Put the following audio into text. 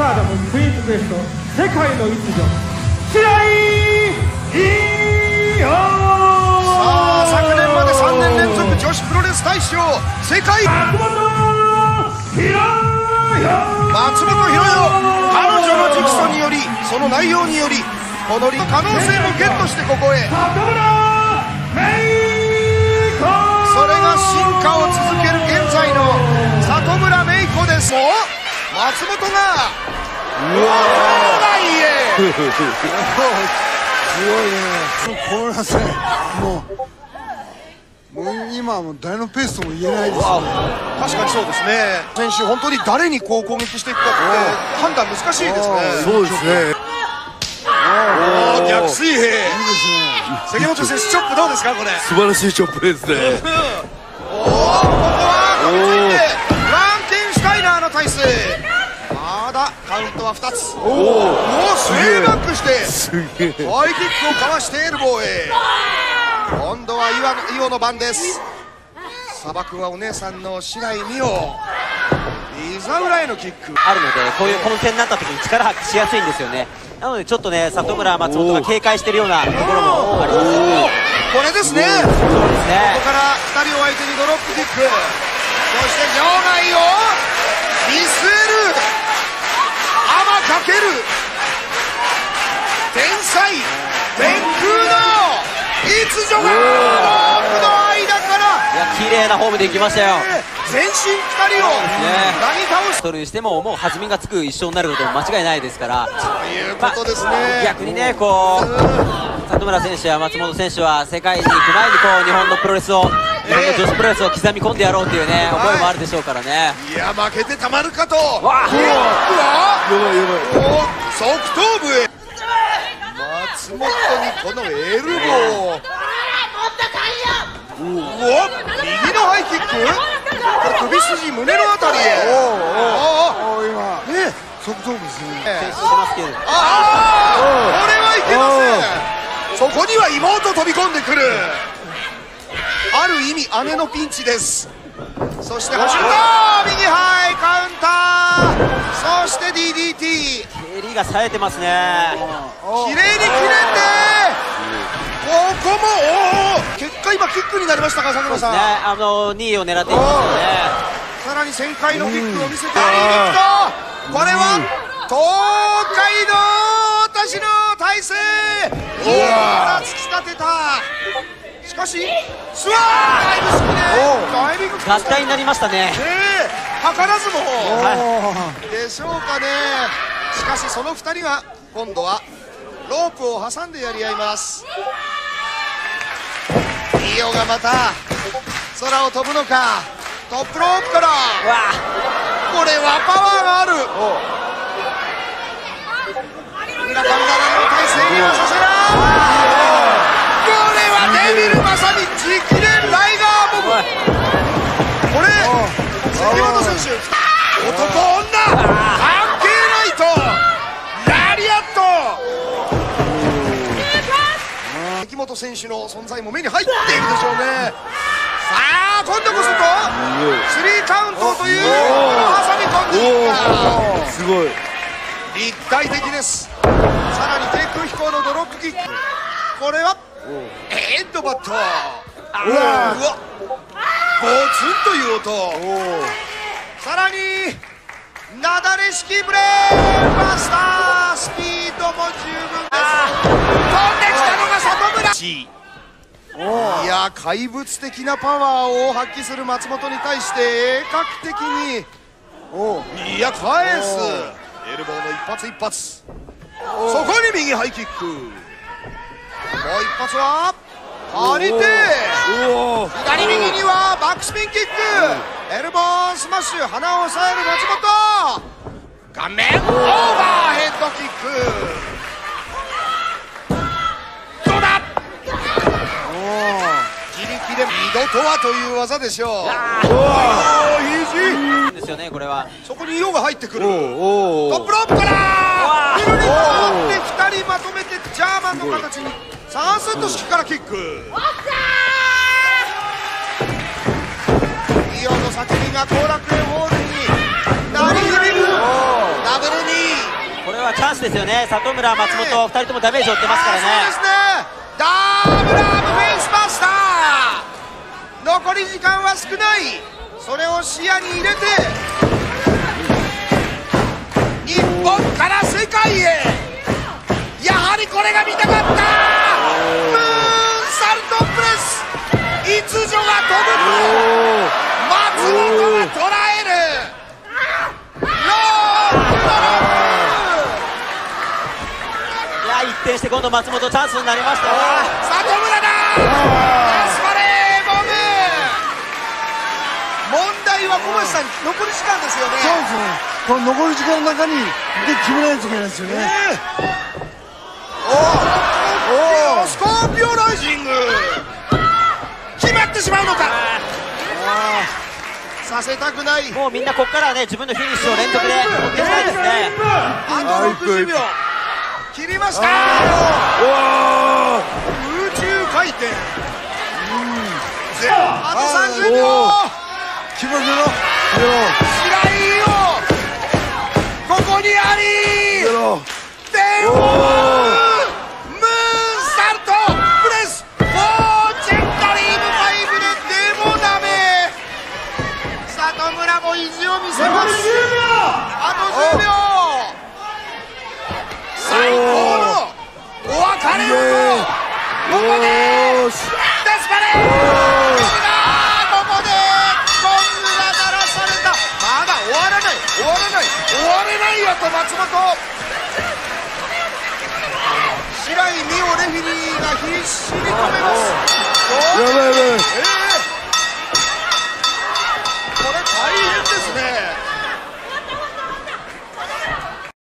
ターダムクイーンズクエスト世界の一女白井伊代。さあ昨年まで3年連続女子プロレス大賞世界。松本博松本博代。彼女の直訴によりその内容によりこの可能性もゲットしてここへ。それが進化を続ける現在の里村芽衣子ですもう松本がうわないへすごいね。これはねもうもう今はもう誰のペースとも言えないですよ確かにそうですね。選手本当に誰にこう攻撃していくかって判断難しいですね。そうですね。おー逆水平。いいですね。関本選手チョップどうですかこれ？素晴らしいチョップですね。おおここは飛びついてランケンシュタイナーの体勢まだカウントは2つ。おおスウェーバックして。すげえ。ハイキックをかわしてエルボーへ今度は岩のイオの番です。サバ君はお姉さんの白井美桜。膝裏へのキック。あるのでこういう混戦になった時に力発揮しやすいんですよね。なのでちょっとね里村松本が警戒してるようなところもありますこれですね。ここそうですね。から2人を相手にドロップキック。そして場外を見据える天かける。天才天空の逸女がロー。プの間から。いや綺麗なホームで行きましたよ。全身2人をねなぎ倒してももう弾みがつく一生になることも間違いないですから。ということですね、逆にねこう里村選手や松本選手は世界に行く前にこう日本のプロレスを女子プロレスを刻み込んでやろうっていうね思いもあるでしょうからね。いや負けてたまるかと。わ。あキックはやばいやばい。お側頭部へ。松本にこのエルボー。うわ右のハイキック。首筋胸のあたりへ。あお今。あね。側頭部ですね。しますけど。ああ。これはいけません。そこには妹飛び込んでくるある意味姉のピンチです。そして走ると右ハイカウンター。そして DDT 蹴りが冴えてますね。綺麗に切れて。ここもおお結果今キックになりましたか佐久間さん、ね。あの2位を狙っていきますよね。さらに旋回のキックを見せてこれは東海道私の体勢かしスワーダイブ式でダイビング合体になりましたね。ねえ図らずも。はでしょうかね。しかしその2人が今度はロープを挟んでやり合います。イオがまた空を飛ぶのか。トップロープから。これはパワーがある。村上からの体勢にはさせない本選手の存在も目に入っているでしょうね。さあ今度こそとスリーカウントという挟み込んでいった。すごい。立体的です。さらに低空飛行のドロップキック。これはヘッドバット。うわうわ。ゴツンという音。さらになだれ式ブレーンバスタースピードも十分です。飛んできたのが里村いや怪物的なパワーを発揮する松本に対して鋭角的に。いや返す。エルボーの一発一発。そこに右ハイキック。もう一発は張り手。左右にはバックスピンキック。エルボースマッシュ鼻を押さえる松本。顔面。オーバーヘッドキックどうだ自力で二度とはという技でしょう。おー肘。ですよねこれは。そこにイオが入ってくる。おトップロープから。わフルに回って2人まとめてジャーマンの形に。サンセット式からキック。イオンの叫びが後楽園ホールに。鳴り響くダブルにスですよね。里村松本2人ともダメージを負ってますからね。そうですね。ダブル残り時間は少ない。それを視野に入れて日本から世界へ。やはりこれが見たかった。ムーンサルトプレス逸女が飛ぶと松本が捉える。ローンドロップいや一転して今度松本チャンスになりましたよ。里村だアスパレーボム問題は小橋さん残り時間ですよね。そうですね。この残り時間の中にで決めないといけないですよね。おおスコーピオライジング。決まってしまうのか。させたくない。もうみんなここからはね自分のフィニッシュを連続で持っていきたいですねあと60秒。切りました。空中回転。あと30秒決まるよゼロ白ここにあり。ゼロ電話ムーンサルトプレスフォーチェンドリーム5ででもダメ。里村も意地を見せます。あと10秒。最高のお別れをここで松本。白井美桜レフェリーが必死に止めます。やばいやばい